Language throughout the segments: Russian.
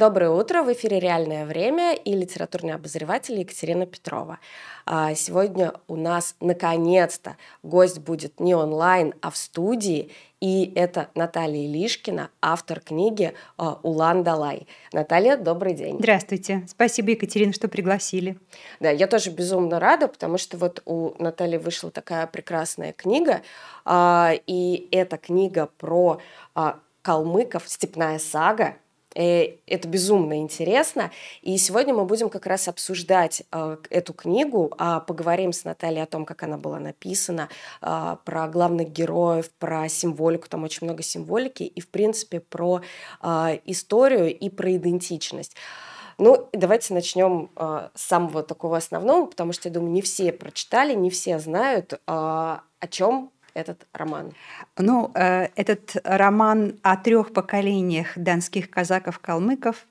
Доброе утро, в эфире «Реальное время» и литературный обозреватель Екатерина Петрова. А, сегодня у нас наконец-то гость будет не онлайн, а в студии, и это Наталья Лишкина, автор книги а, «Улан Далай». Наталья, добрый день. Здравствуйте. Спасибо, Екатерина, что пригласили. Да, я тоже безумно рада, потому что вот у Натальи вышла такая прекрасная книга, а, и эта книга про калмыков «Степная сага», Э, это безумно интересно. И сегодня мы будем как раз обсуждать э, эту книгу, э, поговорим с Натальей о том, как она была написана, э, про главных героев, про символику, там очень много символики, и, в принципе, про э, историю и про идентичность. Ну, давайте начнем э, с самого такого основного, потому что, я думаю, не все прочитали, не все знают, э, о чем этот роман? Ну, э, этот роман о трех поколениях донских казаков-калмыков.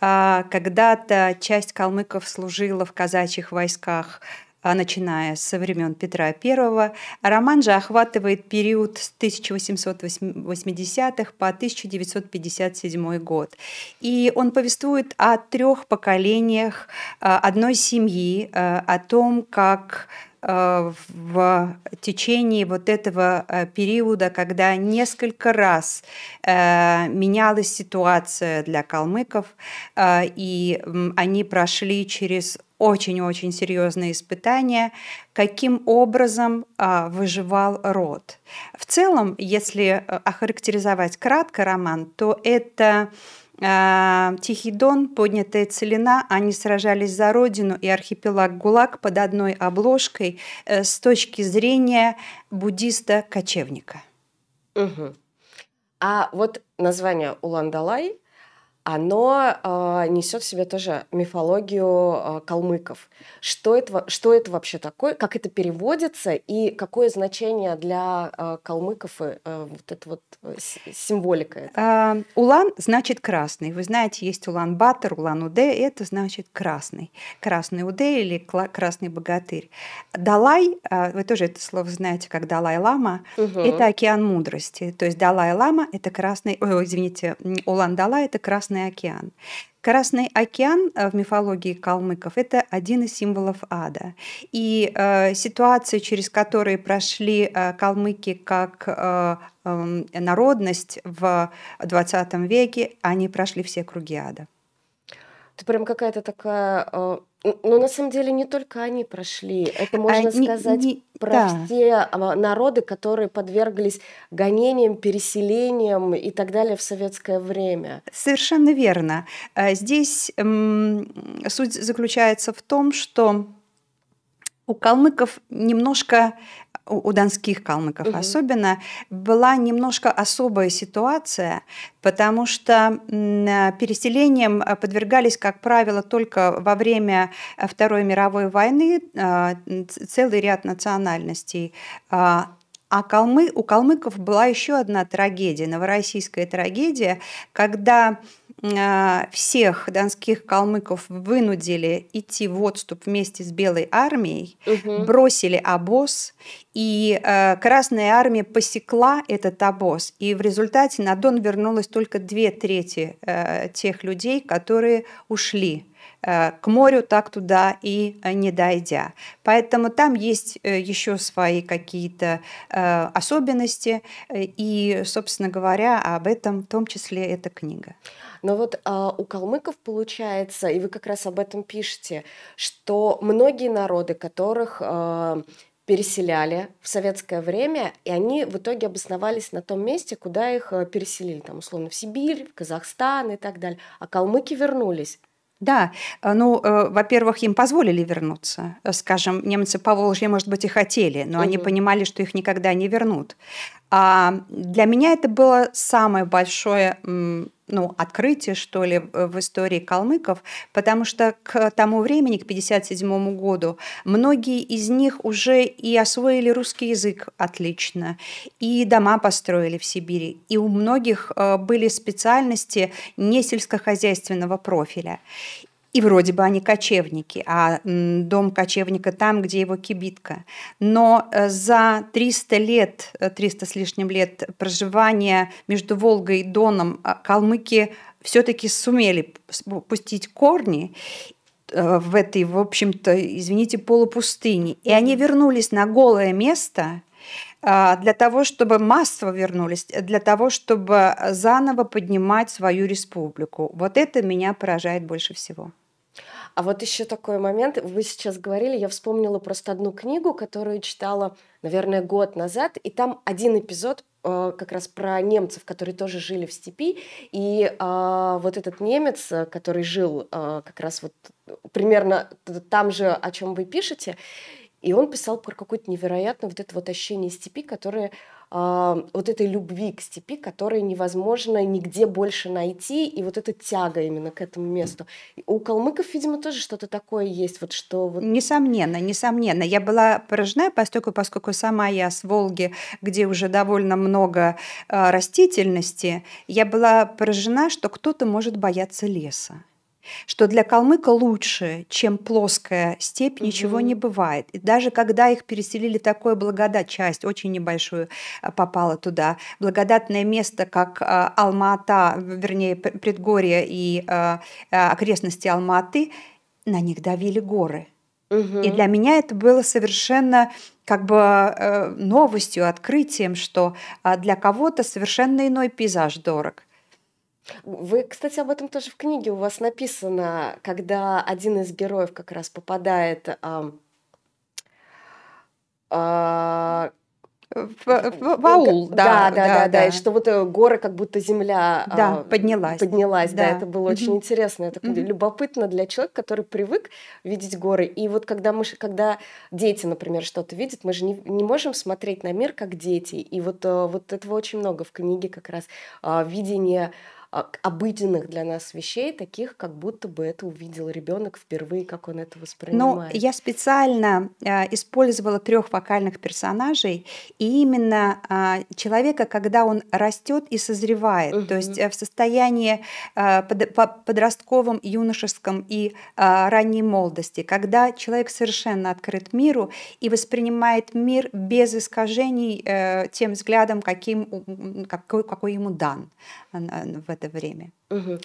Э, когда-то часть калмыков служила в казачьих войсках э, начиная со времен Петра I. Роман же охватывает период с 1880-х по 1957 год. И он повествует о трех поколениях одной семьи, о том, как Э, в течение вот этого э, периода, когда несколько раз э, менялась ситуация для калмыков, и они прошли через очень-очень серьезные испытания, каким образом выживал род. В целом, если охарактеризовать кратко роман, то это а, Тихий Дон, поднятая целина, они сражались за родину и архипелаг ГУЛАГ под одной обложкой э, с точки зрения буддиста-кочевника. Угу. А вот название Улан-Далай оно э, несет в себе тоже мифологию э, калмыков. Что это, что это вообще такое, как это переводится и какое значение для э, калмыков э, вот эта вот э, символика? Это? А, улан значит красный. Вы знаете, есть Улан-Батор, Улан-Удэ, это значит красный. Красный Удэ или красный богатырь. Далай, э, вы тоже это слово знаете, как Далай-Лама, угу. это океан мудрости. То есть Далай-Лама это красный, ой, извините, Улан-Далай это красный Красный океан. Красный океан э, в мифологии калмыков – это один из символов ада. И э, ситуации, через которые прошли э, калмыки как э, э, народность в XX веке, они прошли все круги ада. Это прям какая-то такая э, ну, на самом деле, не только они прошли. Это можно а, сказать не, не, про да. все а, народы, которые подверглись гонениям, переселениям и так далее в советское время. Совершенно верно. А, здесь суть заключается в том, что у калмыков немножко у донских калмыков угу. особенно, была немножко особая ситуация, потому что переселением э, подвергались, как правило, только во время э, Второй мировой войны э, целый ряд национальностей. А, а калмы, у калмыков была еще одна трагедия, новороссийская трагедия, когда всех донских калмыков вынудили идти в отступ вместе с Белой армией, угу. бросили обоз, и э, Красная армия посекла этот обоз, и в результате на Дон вернулось только две трети э, тех людей, которые ушли э, к морю так туда и не дойдя. Поэтому там есть еще свои какие-то особенности, и, собственно говоря, об этом в том числе эта книга. Но вот а, у калмыков получается, и вы как раз об этом пишете, что многие народы, которых а, переселяли в советское время, и они в итоге обосновались на том месте, куда их а, переселили, там условно в Сибирь, в Казахстан и так далее. А калмыки вернулись. Да, э, ну, э, во-первых, им позволили вернуться. Скажем, немцы по Волжье, может быть, и хотели, но угу. они понимали, что их никогда не вернут. А для меня это было самое большое ну, открытие, что ли, в истории калмыков, потому что к тому времени, к 1957 году, многие из них уже и освоили русский язык отлично, и дома построили в Сибири, и у многих э, были специальности не сельскохозяйственного профиля. И вроде бы они кочевники, а дом кочевника там, где его кибитка. Но э, за 300 лет, 300 э, с лишним лет проживания между Волгой и Доном а, калмыки все-таки сумели пустить корни э, в этой, в общем-то, извините, полупустыне. И они вернулись на голое место для того, чтобы массово вернулись, для того, чтобы заново поднимать свою республику. Вот это меня поражает больше всего. А вот еще такой момент, вы сейчас говорили, я вспомнила просто одну книгу, которую читала, наверное, год назад, и там один эпизод э, как раз про немцев, которые тоже жили в степи, и э, вот этот немец, который жил э, как раз вот примерно там же, о чем вы пишете, и он писал про какое-то невероятное вот это вот ощущение степи, которое э, вот этой любви к степи, которой невозможно нигде больше найти, и вот эта тяга именно к этому месту. У калмыков, видимо, тоже что-то такое есть, вот что вот... Несомненно, несомненно. Я была поражена, поскольку, поскольку сама я с Волги, где уже довольно много э, растительности, я была поражена, что кто-то может бояться леса что для калмыка лучше, чем плоская степь, угу. ничего не бывает. И даже когда их переселили такое благодать, часть очень небольшую а, попала туда, благодатное место, как а, Алма-Ата, вернее, предгорье и а, окрестности Алма-Аты, на них давили горы. Угу. И для меня это было совершенно как бы э, новостью, открытием, что для кого-то совершенно иной пейзаж дорог. Вы, кстати, об этом тоже в книге у вас написано, когда один из героев как раз попадает а, а, в, в, в аул, да, да, да, да, да, и что вот э, горы, как будто земля да, а, поднялась, поднялась, да. да, это было очень интересно, это любопытно для человека, который привык видеть горы, и вот когда мы, когда дети, например, что-то видят, мы же не, не можем смотреть на мир как дети, и вот э, вот этого очень много в книге как раз а, видение а, обыденных для нас вещей, таких, как будто бы это увидел ребенок впервые, как он это воспринимает. Но я специально э, использовала трех вокальных персонажей, и именно э, человека, когда он растет и созревает, угу. то есть э, в состоянии э, под, подростковом, юношеском и э, ранней молодости, когда человек совершенно открыт миру и воспринимает мир без искажений э, тем взглядом, каким, какой, какой ему дан в это время. Угу.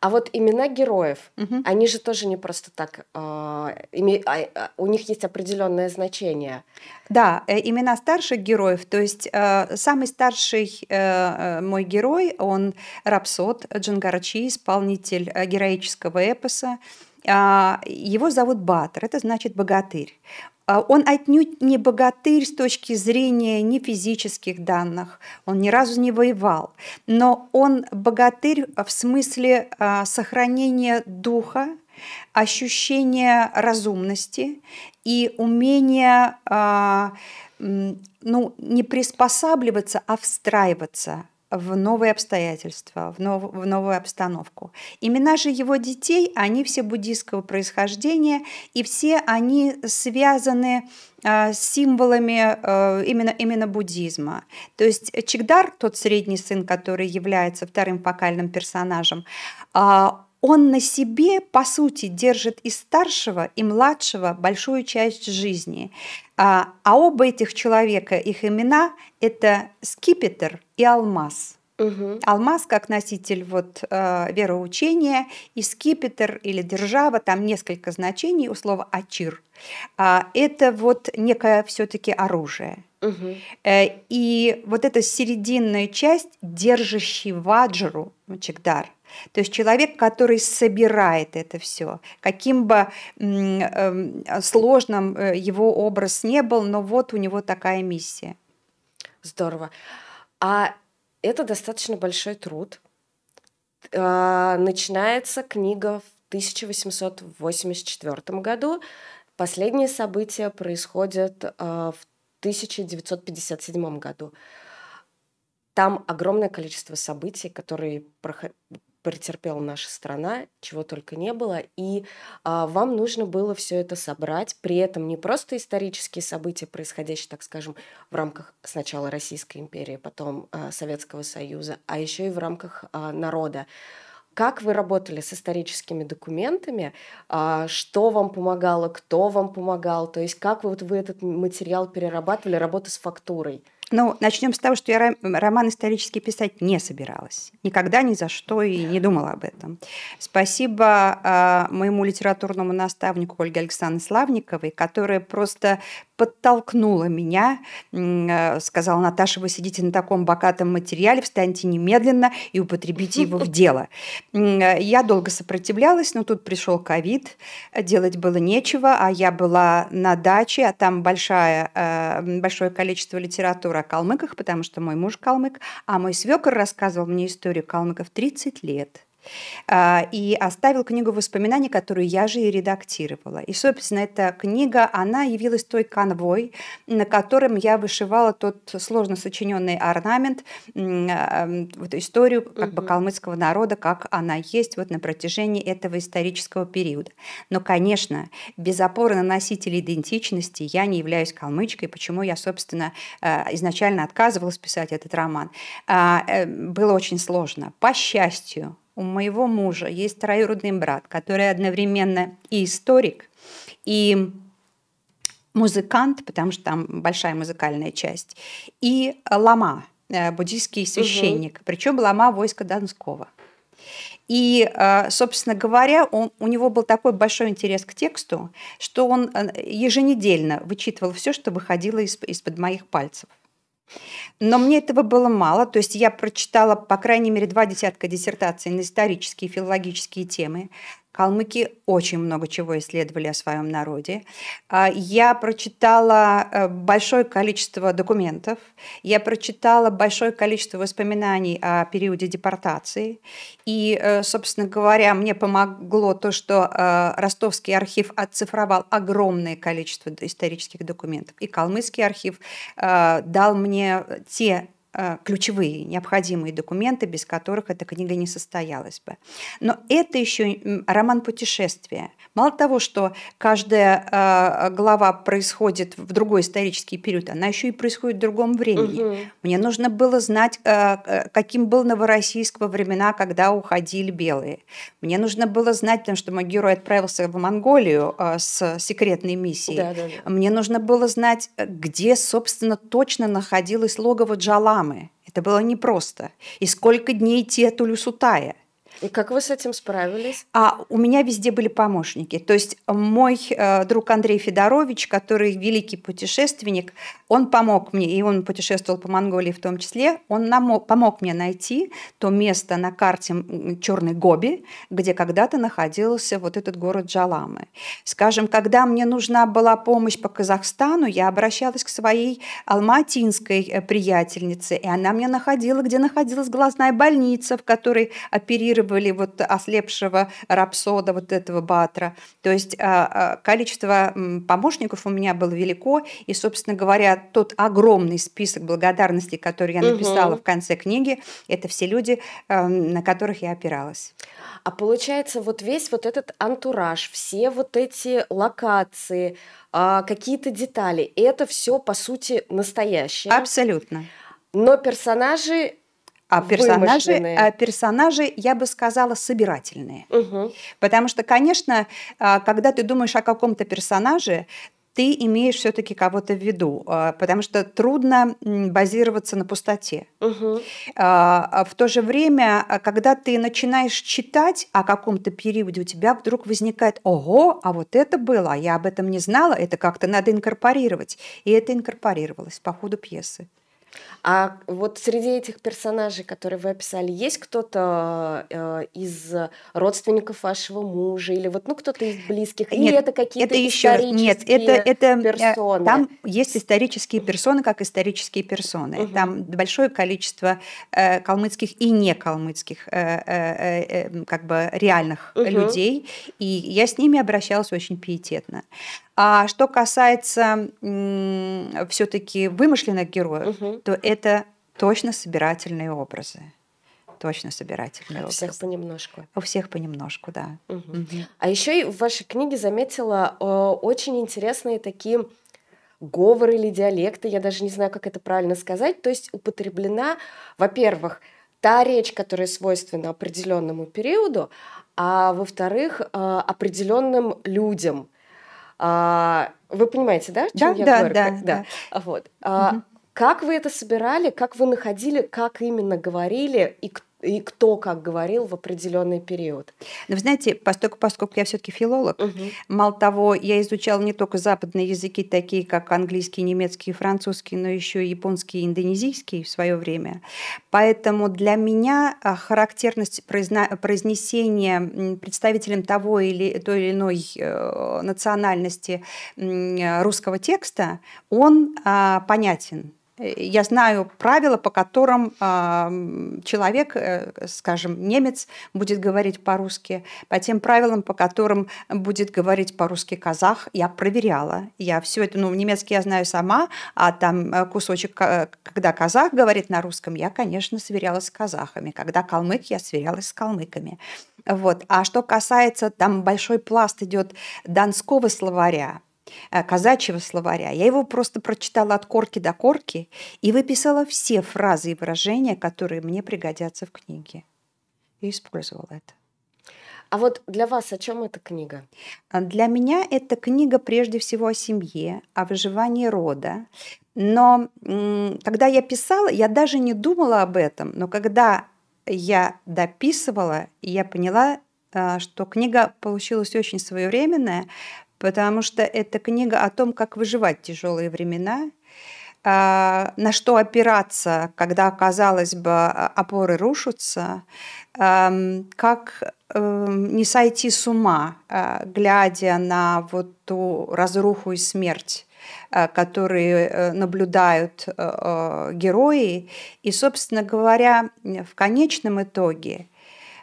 А вот имена героев, угу. они же тоже не просто так, э, име, а, а, у них есть определенное значение. Да, э, имена старших героев, то есть э, самый старший э, э мой герой, он Рапсод Джангарачи, исполнитель э, героического эпоса. Его зовут Батр, это значит богатырь. А, он отнюдь не богатырь с точки зрения не физических данных, он ни разу не воевал, но он богатырь в смысле а, сохранения духа, ощущения разумности и умения а, ну, не приспосабливаться, а встраиваться в новые обстоятельства, в, нов, в новую обстановку. Имена же его детей, они все буддийского происхождения, и все они связаны э, с символами э, именно, именно буддизма. То есть Чигдар, тот средний сын, который является вторым фокальным персонажем, э, он на себе, по сути, держит и старшего, и младшего большую часть жизни. А, а оба этих человека, их имена – это скипетр и алмаз. Угу. Алмаз как носитель вот, э, вероучения, и скипетр или держава, там несколько значений у слова «ачир». А, это вот некое все-таки оружие. Угу. И вот эта серединная часть, держащий ваджру, чекдар, то есть человек, который собирает это все, каким бы эм, сложным э, его образ не был, но вот у него такая миссия. Здорово. А это достаточно большой труд. А, начинается книга в 1884 году. Последние события происходят а, в 1957 году. Там огромное количество событий, которые претерпела наша страна, чего только не было, и а, вам нужно было все это собрать, при этом не просто исторические события, происходящие, так скажем, в рамках сначала Российской империи, потом а, Советского Союза, а еще и в рамках а, народа. Как вы работали с историческими документами? А, что вам помогало? Кто вам помогал? То есть как вот, вы этот материал перерабатывали? Работа с фактурой? Ну, начнем с того, что я роман исторический писать не собиралась. Никогда ни за что и не думала об этом. Спасибо э, моему литературному наставнику Ольге Александровне Славниковой, которая просто подтолкнула меня, э, сказала, Наташа, вы сидите на таком богатом материале, встаньте немедленно и употребите его в дело. Я долго сопротивлялась, но тут пришел ковид, делать было нечего, а я была на даче, а там большая, э, большое количество литературы о калмыках, потому что мой муж калмык, а мой свекор рассказывал мне историю калмыков 30 лет. А, и оставил книгу воспоминаний, которую я же и редактировала. И, собственно, эта книга, она явилась той конвой, на котором я вышивала тот сложно сочиненный орнамент, а, вот историю как бы калмыцкого народа, как она есть вот на протяжении этого исторического периода. Но, конечно, без опоры на носитель идентичности я не являюсь калмычкой, почему я, собственно, а, изначально отказывалась писать этот роман. Э, было очень сложно. По счастью, у моего мужа есть троюродный брат, который одновременно и историк, и музыкант, потому что там большая музыкальная часть, и лама, э, буддийский священник, угу. причем лама войска Донского. И, э, собственно говоря, он, у него был такой большой интерес к тексту, что он э, еженедельно вычитывал все, что выходило из, из-под моих пальцев. Но мне этого было мало, то есть я прочитала, по крайней мере, два десятка диссертаций на исторические и филологические темы. Калмыки очень много чего исследовали о своем народе. А, я прочитала э, большое количество документов, я прочитала большое количество воспоминаний о периоде депортации. И, э, собственно говоря, мне помогло то, что э, Ростовский архив оцифровал огромное количество исторических документов. И Калмыцкий архив дал мне те ключевые необходимые документы, без которых эта книга не состоялась бы. Но это еще роман путешествия. Мало того, что каждая э, глава происходит в другой исторический период, она еще и происходит в другом времени. Угу. Мне нужно было знать, э, каким был Новороссийск во времена, когда уходили белые. Мне нужно было знать, потому что мой герой отправился в Монголию с секретной миссией. Да, да, да. Мне нужно было знать, где, собственно, точно находилось логово Джала мамы. Это было непросто. И сколько дней Тетулю Сутая. И как вы с этим справились? А у меня везде были помощники. То есть мой э, друг Андрей Федорович, который великий путешественник, он помог мне, и он путешествовал по Монголии в том числе, он нам, помог мне найти то место на карте Черной Гоби, где когда-то находился вот этот город Джаламы. Скажем, когда мне нужна была помощь по Казахстану, я обращалась к своей алматинской э, приятельнице, и она мне находила, где находилась глазная больница, в которой оперировали оперировали вот ослепшего рапсода, вот этого Батра. То есть а, а, количество помощников у меня было велико, и, собственно говоря, тот огромный список благодарностей, который я написала угу. в конце книги, это все люди, эм, на которых я опиралась. А получается, вот весь вот этот антураж, все вот эти локации, а, какие-то детали, это все по сути настоящее. Абсолютно. Но персонажи а персонажи, а персонажи, я бы сказала, собирательные. Угу. Потому что, конечно, а, когда ты думаешь о каком-то персонаже, ты имеешь все-таки кого-то в виду, а, потому что трудно базироваться на пустоте. Угу. В то же время, когда ты начинаешь читать о каком-то периоде, у тебя вдруг возникает, ого, а вот это было, а я об этом не знала, это как-то надо инкорпорировать. И это инкорпорировалось по ходу пьесы. А вот среди этих персонажей, которые вы описали, есть кто-то э, из родственников вашего мужа или вот ну кто-то из близких? Или нет, это какие-то это еще нет, это это э, персоны? Там есть исторические персоны, как исторические персоны. Угу. Там большое количество э, калмыцких и не калмыцких э, э, э, как бы реальных угу. людей, и я с ними обращалась очень пиететно. А что касается все-таки вымышленных героев, угу. то это точно собирательные образы. Точно собирательные У образы. всех понемножку. У всех понемножку, да. Угу. Угу. А еще и в вашей книге заметила э, очень интересные такие говоры или диалекты, я даже не знаю, как это правильно сказать. То есть употреблена, во-первых, та речь, которая свойственна определенному периоду, а во-вторых, э, определенным людям – вы понимаете, да, о чем да, я да, говорю? Да, да. да. Вот. А, угу. как вы это собирали, как вы находили, как именно говорили и кто и кто как говорил в определенный период. Но вы знаете, поскольку, поскольку я все-таки филолог, угу. мало того, я изучала не только западные языки, такие как английский, немецкий, французский, но еще и японский и индонезийский в свое время. Поэтому для меня а, характерность произнесения представителем того или той или иной э, национальности русского текста, он а, понятен я знаю правила, по которым человек, э, скажем, немец, будет говорить по-русски, по тем правилам, по которым будет говорить по-русски казах. Я проверяла. Я все это, ну, немецкий я знаю сама, а там э, кусочек, когда казах говорит на русском, я, конечно, сверялась с казахами. Когда калмык, я сверялась с калмыками. Вот. А что касается, там большой пласт идет донского словаря, Э, казачьего словаря. Я его просто прочитала от корки до корки и выписала все фразы и выражения, которые мне пригодятся в книге. И использовала это. А вот для вас о чем эта книга? А для меня эта книга прежде всего о семье, о выживании рода. Но когда я писала, я даже не думала об этом. Но когда я дописывала, я поняла, э, что книга получилась очень своевременная, потому что это книга о том, как выживать в тяжелые времена, а, на что опираться, когда, казалось бы, опоры рушатся, как эм, не сойти с ума, а, глядя на вот ту разруху и смерть, а, которые э, наблюдают э, э, герои. И, собственно говоря, в конечном итоге,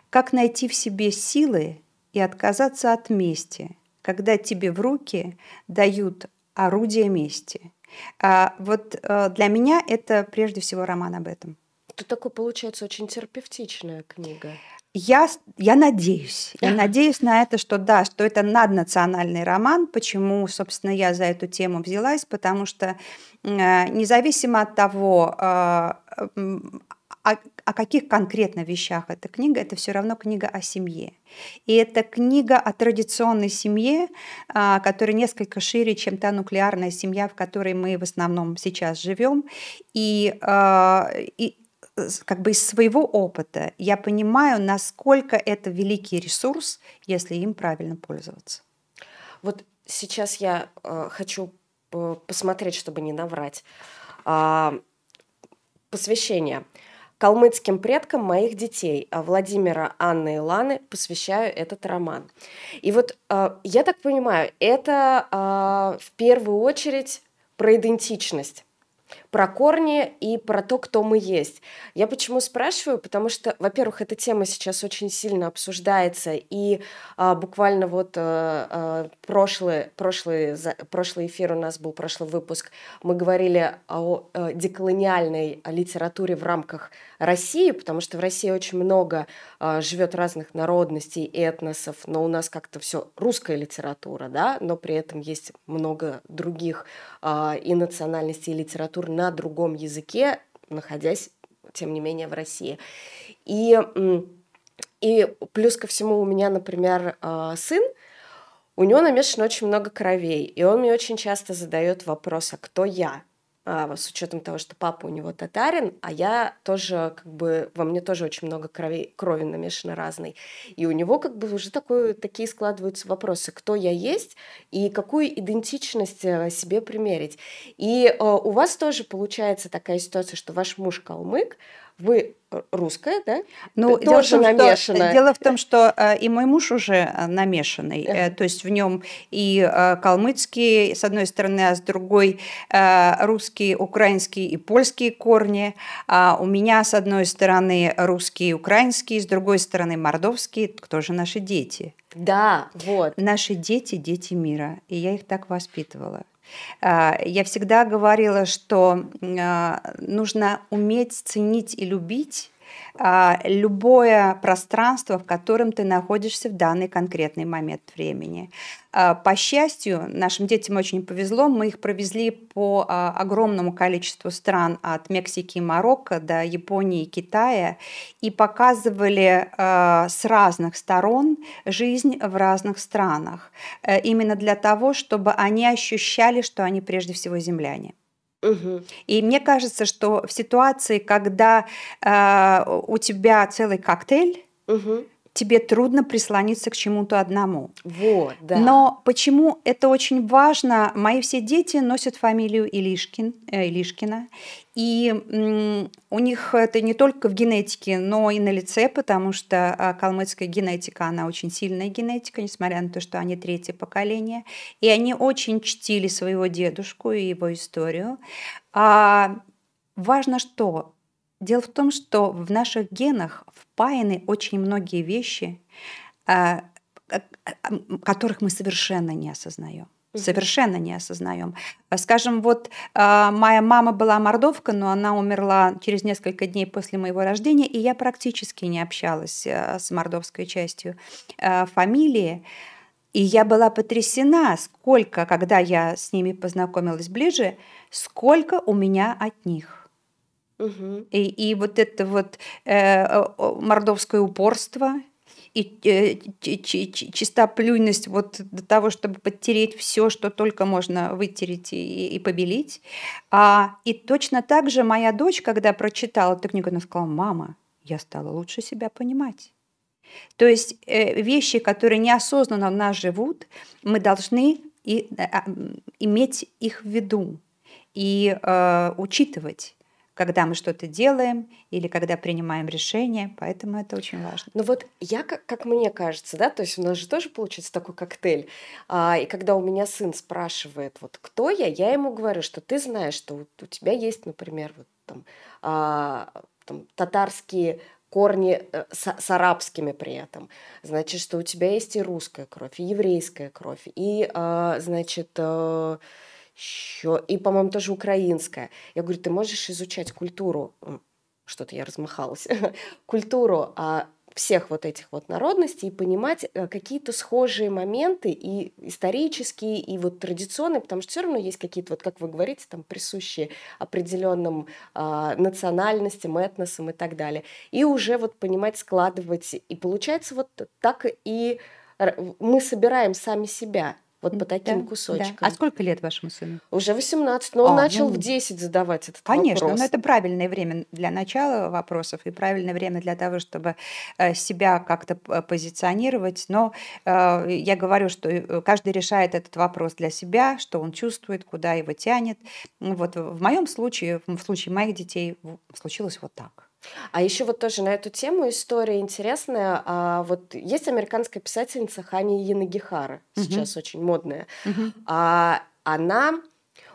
как найти в себе силы и отказаться от мести – когда тебе в руки дают орудие мести. А вот э, для меня это прежде всего роман об этом. Это такой, получается, очень терапевтичная книга. Я, я надеюсь, я надеюсь на это, что да, что это наднациональный роман. Почему, собственно, я за эту тему взялась? Потому что э, независимо от того, э, о, о каких конкретно вещах эта книга, это все равно книга о семье. И это книга о традиционной семье, а, которая несколько шире, чем та нуклеарная семья, в которой мы в основном сейчас живем. И, а, и как бы из своего опыта я понимаю, насколько это великий ресурс, если им правильно пользоваться. Вот сейчас я э, хочу посмотреть, чтобы не наврать. Э, посвящение. Калмыцким предкам моих детей, а Владимира, Анны и Ланы, посвящаю этот роман. И вот а, я так понимаю, это а, в первую очередь про идентичность про корни и про то, кто мы есть. Я почему спрашиваю? Потому что, во-первых, эта тема сейчас очень сильно обсуждается, и а, буквально вот а, прошлый, прошлый, за, прошлый эфир у нас был, прошлый выпуск, мы говорили о, о деколониальной литературе в рамках России, потому что в России очень много а, живет разных народностей, этносов, но у нас как-то все русская литература, да, но при этом есть много других а, и национальностей, и литератур на другом языке, находясь, тем не менее, в России. И, и плюс ко всему у меня, например, а, сын, у него намешано очень много кровей, и он мне очень часто задает вопрос, а кто я? А, с учетом того, что папа у него татарин, а я тоже, как бы, во мне тоже очень много крови, крови намешано разной. И у него как бы уже такое, такие складываются вопросы, кто я есть и какую идентичность э, себе примерить. И э, у вас тоже получается такая ситуация, что ваш муж калмык, вы русская, да? Ну, тоже намешанная. Дело в том, что э, и мой муж уже э, намешанный, uh-huh. то есть в нем и э, калмыцкие, с одной стороны, а с другой э, русские, украинские и польские корни. А у меня, с одной стороны, русские украинские, с другой стороны, мордовские. Кто же наши дети? Да, вот. Наши дети – дети мира, и я их так воспитывала. А, я всегда говорила, что а, нужно уметь ценить и любить любое пространство, в котором ты находишься в данный конкретный момент времени. А, по счастью, нашим детям очень повезло, мы их провезли по а, огромному количеству стран от Мексики и Марокко до Японии и Китая и показывали с разных сторон жизнь в разных странах, э, именно для того, чтобы они ощущали, что они прежде всего земляне. Угу. И мне кажется, что в ситуации, когда э, у тебя целый коктейль, угу тебе трудно прислониться к чему-то одному. Вот, да. Но почему это очень важно? Мои все дети носят фамилию Илишкин, э, Илишкина, и у них это не только в генетике, но и на лице, потому что а, калмыцкая генетика, она очень сильная генетика, несмотря на то, что они третье поколение. И они очень чтили своего дедушку и его историю. А важно что? Дело в том, что в наших генах впаяны очень многие вещи, а, которых мы совершенно не осознаем. Совершенно не осознаем. Скажем, вот а, моя мама была мордовка, но она умерла через несколько дней после моего рождения, и я практически не общалась а, с мордовской частью фамилии. И я была потрясена, сколько, когда я с ними познакомилась ближе, сколько у меня от них. И, и вот это вот э, мордовское упорство и э, чистоплюйность вот до того, чтобы подтереть все, что только можно вытереть и, и побелить. А, и точно так же моя дочь, когда прочитала эту книгу, она сказала, мама, я стала лучше себя понимать. То есть э, вещи, которые неосознанно в нас живут, мы должны и, э, иметь их в виду и э, учитывать когда мы что-то делаем или когда принимаем решение, поэтому это очень важно. Ну вот я, как, как мне кажется, да, то есть у нас же тоже получается такой коктейль, а, и когда у меня сын спрашивает, вот кто я, я ему говорю, что ты знаешь, что у, у тебя есть, например, вот там, а, там татарские корни э, с, с арабскими при этом. Значит, что у тебя есть и русская кровь, и еврейская кровь, и, а, значит, а, еще, и, по-моему, тоже украинская. Я говорю, ты можешь изучать культуру, что-то я размахалась, культуру а, всех вот этих вот народностей и понимать а, какие-то схожие моменты и исторические, и вот традиционные, потому что все равно есть какие-то, вот как вы говорите, там присущие определенным а, национальностям, этносам и так далее. И уже вот понимать, складывать. И получается вот так и мы собираем сами себя вот по таким да, кусочкам. Да. А сколько лет вашему сыну? Уже 18, но он а, начал ну, в 10 задавать этот конечно, вопрос. Конечно, но это правильное время для начала вопросов и правильное время для того, чтобы э, себя как-то позиционировать. Но э, я говорю, что э, каждый решает этот вопрос для себя, что он чувствует, куда его тянет. Вот в моем случае, в случае моих детей, случилось вот так. А еще вот тоже на эту тему история интересная. А, вот есть американская писательница Хани Янагихара, угу. сейчас очень модная. Угу. А, она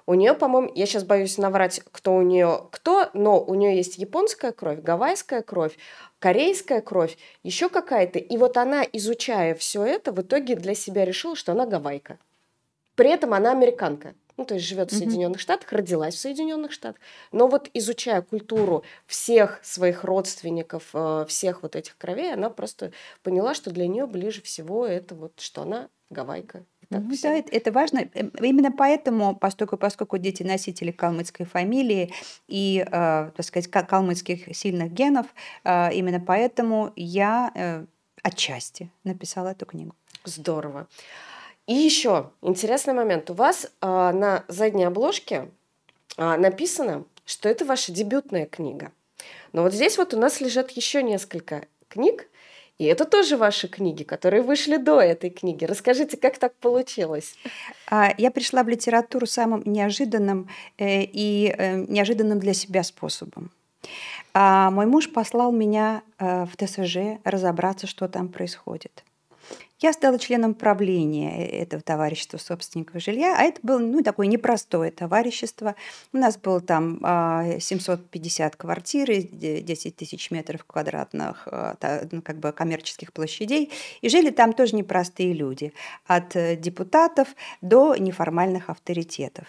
у нее, по-моему, я сейчас боюсь наврать, кто у нее кто, но у нее есть японская кровь, гавайская кровь, корейская кровь, еще какая-то. И вот она, изучая все это, в итоге для себя решила, что она гавайка. При этом она американка ну, то есть живет в Соединенных mm-hmm. Штатах, родилась в Соединенных Штатах, но вот изучая культуру всех своих родственников, э, всех вот этих кровей, она просто поняла, что для нее ближе всего это вот, что она гавайка. Ну, да, это, это важно. Эм, именно поэтому, поскольку, поскольку дети носители калмыцкой фамилии и, э, так сказать, калмыцких сильных генов, э, именно поэтому я э, отчасти написала эту книгу. Здорово. И еще интересный момент. У вас а, на задней обложке а, написано, что это ваша дебютная книга. Но вот здесь вот у нас лежат еще несколько книг, и это тоже ваши книги, которые вышли до этой книги. Расскажите, как так получилось? А, я пришла в литературу самым неожиданным э, и э, неожиданным для себя способом. А мой муж послал меня э, в ТСЖ разобраться, что там происходит. Я стала членом правления этого товарищества собственников жилья, а это было ну, такое непростое товарищество. У нас было там 750 а, квартир, 10 тысяч метров квадратных а, ну, как бы коммерческих площадей, и жили там тоже непростые люди, от э, депутатов до неформальных авторитетов.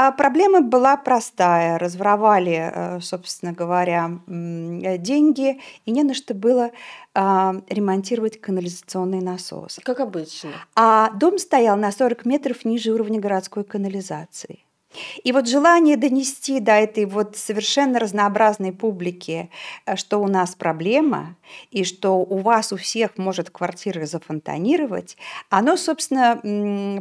А проблема была простая. Разворовали, э, собственно говоря, деньги, и не на что было а, ремонтировать канализационный насос. Как обычно. А дом стоял на 40 метров ниже уровня городской канализации. И вот желание донести до этой вот совершенно разнообразной публики, э, что у нас проблема, и что у вас у всех может квартира зафонтанировать, оно, собственно,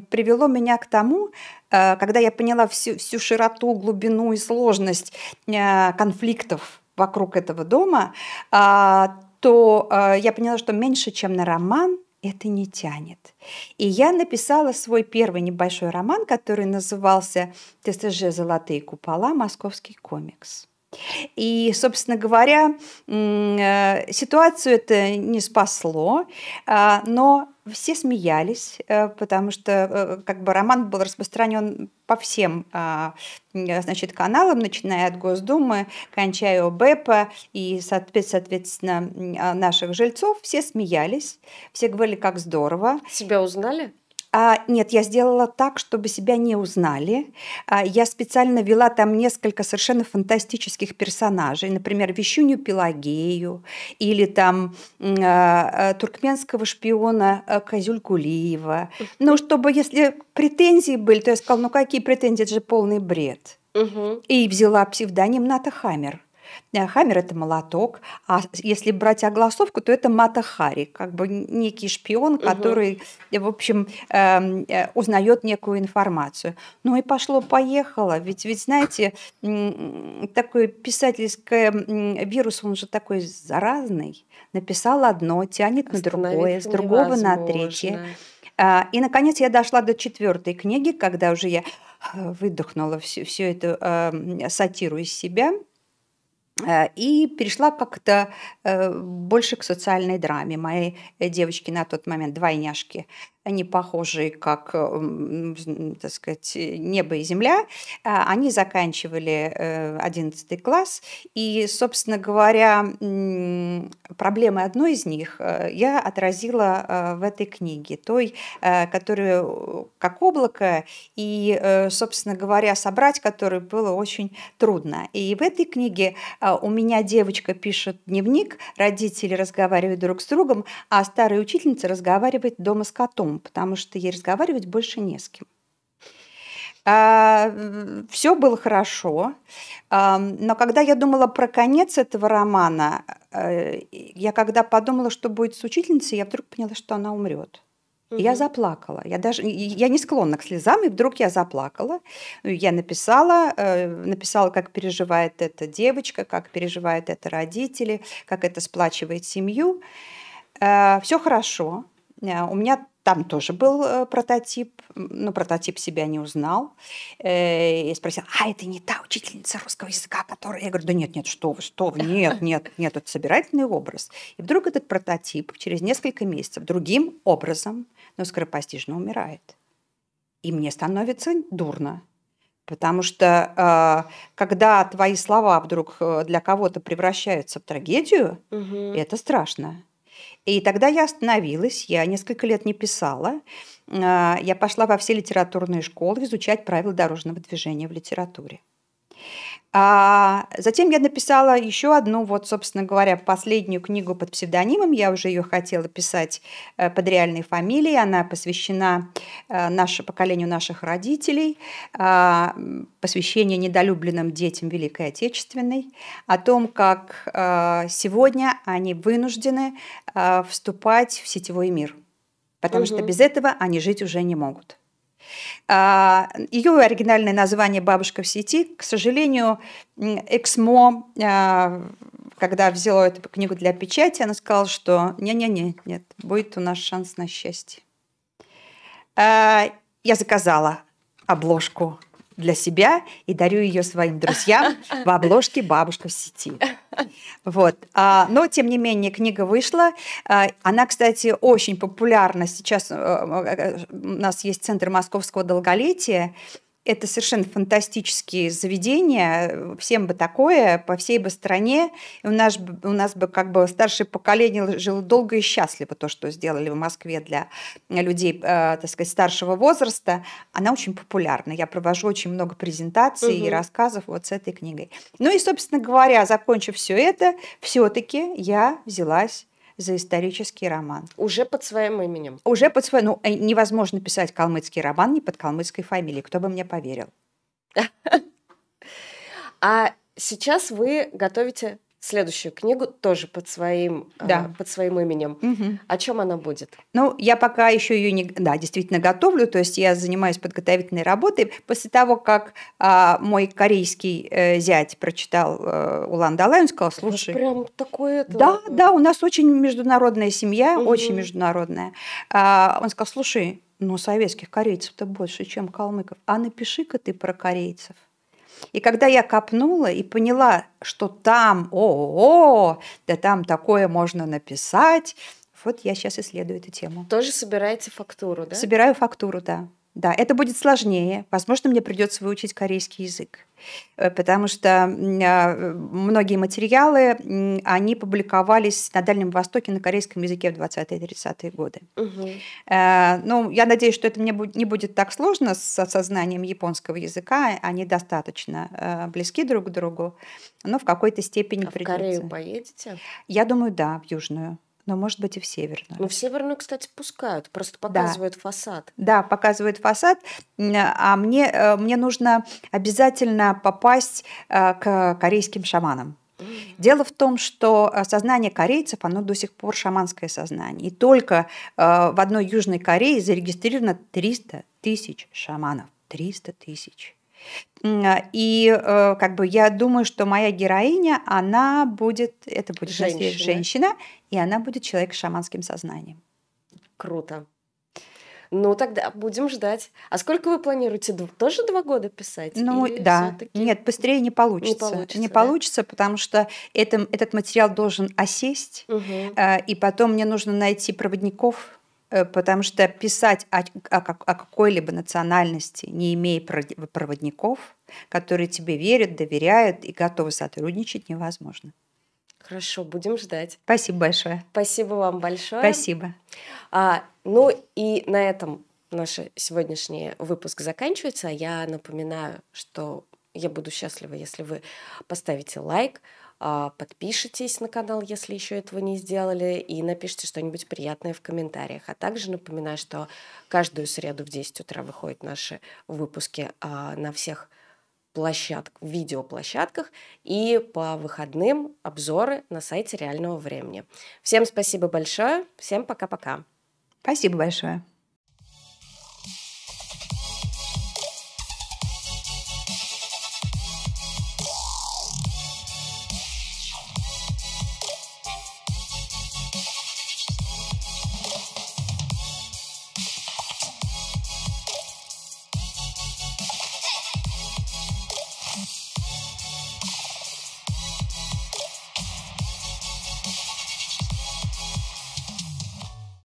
привело меня к тому, э, когда я поняла всю, всю широту, глубину и сложность э, конфликтов вокруг этого дома, а, то я поняла, что меньше, чем на роман – это не тянет. И я написала свой первый небольшой роман, который назывался «ТСЖ. Золотые купола. Московский комикс». И, собственно говоря, э, ситуацию это не спасло, а, но все смеялись, э, потому что э, как бы роман был распространен по всем а, значит, каналам, начиная от Госдумы, кончая ОБЭПа и, соответственно, а, наших жильцов. Все смеялись, все говорили, как здорово. Себя узнали? А, нет, я сделала так, чтобы себя не узнали. А, я специально вела там несколько совершенно фантастических персонажей, например, Вещуню Пелагею или там а, а, туркменского шпиона а, Козюль Кулиева. Ну, чтобы, если претензии были, то я сказала, ну какие претензии, это же полный бред. Угу. И взяла псевдоним Ната Хаммер. Э, Хаммер – это молоток, а если брать огласовку, то это Мата Хари, как бы некий шпион, который, угу. в общем, эм, э, узнает некую информацию. Ну и пошло-поехало, ведь, ведь, знаете, такой писательский вирус, он же такой заразный. Написал одно, тянет на другое, с другого на третье. А, и, наконец, я дошла до четвертой книги, когда уже я э, выдохнула всю, всю эту э, сатиру из себя – Э, и перешла как-то э, больше к социальной драме. Мои девочки на тот момент, двойняшки, они похожие, как, так сказать, небо и земля. А, они заканчивали 11 э, класс, и, собственно говоря, проблемы одной из них э, я отразила э, в этой книге, той, которая как облако, и, собственно говоря, собрать которую было очень трудно. И в этой книге у меня девочка пишет дневник, родители разговаривают друг с другом, а старая учительница разговаривает дома с котом потому что ей разговаривать больше не с кем. А, все было хорошо, но когда я думала про конец этого романа, э, я когда подумала, что будет с учительницей, я вдруг поняла, что она умрет. Угу. Я заплакала. Я даже я не склонна к слезам, и вдруг я заплакала. Я написала, э, написала, как переживает эта девочка, как переживают это родители, как это сплачивает семью. Э, все хорошо. У меня там тоже был э, прототип, но прототип себя не узнал. Э, и спросил, а это не та учительница русского языка, которая... Я говорю, да нет, нет, что вы, что вы, нет, нет, нет, это собирательный образ. И вдруг этот прототип через несколько месяцев другим образом, но скоропостижно умирает. И мне становится дурно. Потому что э, когда твои слова вдруг для кого-то превращаются в трагедию, угу. это страшно. И тогда я остановилась, я несколько лет не писала. А, я пошла во все литературные школы изучать правила дорожного движения в литературе. А затем я написала еще одну, вот, собственно говоря, последнюю книгу под псевдонимом. Я уже ее хотела писать э, под реальной фамилией. Она посвящена э, наше, поколению наших родителей, а, посвящение недолюбленным детям Великой Отечественной, о том, как э, сегодня они вынуждены вступать в сетевой мир, потому угу. что без этого они жить уже не могут. А, Ее оригинальное название «Бабушка в сети», к сожалению, Эксмо, а, когда взяла эту книгу для печати, она сказала, что не-не-не, нет, будет у нас шанс на счастье. А, я заказала обложку для себя и дарю ее своим друзьям в обложке «Бабушка в сети». Вот. А, но, тем не менее, книга вышла. А, она, кстати, очень популярна. Сейчас э, э, у нас есть Центр московского долголетия, это совершенно фантастические заведения, всем бы такое, по всей бы стране. И у, нас, у нас бы как бы старшее поколение жило долго и счастливо, то, что сделали в Москве для людей, э, так сказать, старшего возраста. Она очень популярна. Я провожу очень много презентаций угу. и рассказов вот с этой книгой. Ну и, собственно говоря, закончив все это, все-таки я взялась за исторический роман. Уже под своим именем? Уже под своим. Ну, э, невозможно писать калмыцкий роман не под калмыцкой фамилией. Кто бы мне поверил? А сейчас вы готовите следующую книгу тоже под своим, а, Да. под своим именем. Мгм. О чем она будет? Ну, я пока еще ее не, да, действительно готовлю, то есть я занимаюсь подготовительной работой. После того, как а, мой корейский э, зять прочитал э, Улан Далай, он сказал, слушай, прям такое... это- да, да, у нас очень международная семья, Мгм. очень международная. А, он сказал, слушай, ну советских корейцев-то больше, чем калмыков, а напиши-ка ты про корейцев. И когда я копнула и поняла, что там, о, да там такое можно написать, вот я сейчас исследую эту тему. Тоже собираете фактуру, да? Собираю фактуру, да. Да, это будет сложнее. Возможно, мне придется выучить корейский язык, Э, потому что а, многие материалы, они публиковались на Дальнем Востоке на корейском языке в 20-30-е годы. Э, Ну, я надеюсь, что это мне не будет так сложно с осознанием японского языка. Они достаточно э, близки друг к другу, но в какой-то степени А в придется. Корею поедете? Я думаю, да, в Южную, но может быть и в Северную. Ну, в Северную, кстати, пускают, просто Да. показывают фасад. Да, показывает фасад, а мне, э, мне нужно обязательно попасть э, к корейским шаманам. Дело в том, что э, сознание корейцев, оно до сих пор шаманское сознание. И только в одной Южной Корее зарегистрировано 300 тысяч шаманов. 300 тысяч. А, И э, как бы я думаю, что моя героиня, она будет, это будет Женщина. женщина, и она будет человек с шаманским сознанием. Круто. Ну, тогда будем ждать. А сколько вы планируете? Тоже два года писать? Ну Или да, нет, быстрее не получится. получится, Не да? получится, потому что это, этот материал должен осесть, э, и потом мне нужно найти проводников, потому что писать о, о о какой-либо национальности, не имея провод- проводников, которые тебе верят, доверяют и готовы сотрудничать, невозможно. Хорошо, будем ждать. Спасибо большое. Спасибо вам большое. Спасибо. А, ну и на этом наш сегодняшний выпуск заканчивается. Я напоминаю, что я буду счастлива, если вы поставите лайк, подпишитесь на канал, если еще этого не сделали, и напишите что-нибудь приятное в комментариях. А также напоминаю, что каждую среду в 10 утра выходят наши выпуски а, на всех площадках, видеоплощадках и по выходным обзоры на сайте реального времени. Всем спасибо большое, всем пока-пока. Спасибо большое.